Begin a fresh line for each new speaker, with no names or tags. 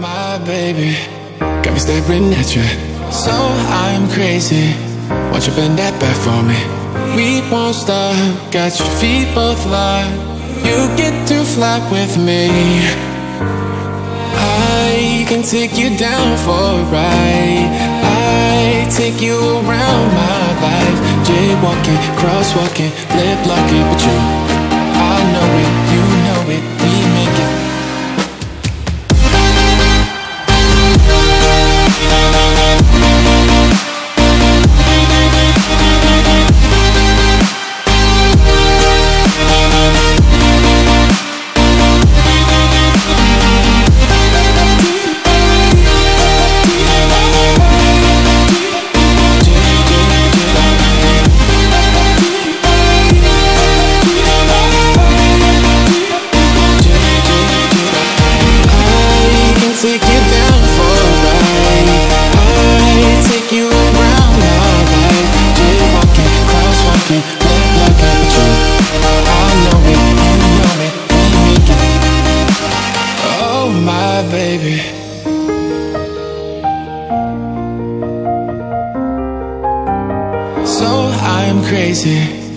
my baby, got me staring at you. So I'm crazy. Won't you bend that back for me? We won't stop. Got your feet both locked. You get to fly with me. I can take you down for a ride. I take you around my life. Jaywalking, crosswalking, lip locking, take you down for a ride. I take you around my life. Jaywalking, crosswalking, locking, but you, I know it, you know it, we make it. Oh my baby. So I'm crazy.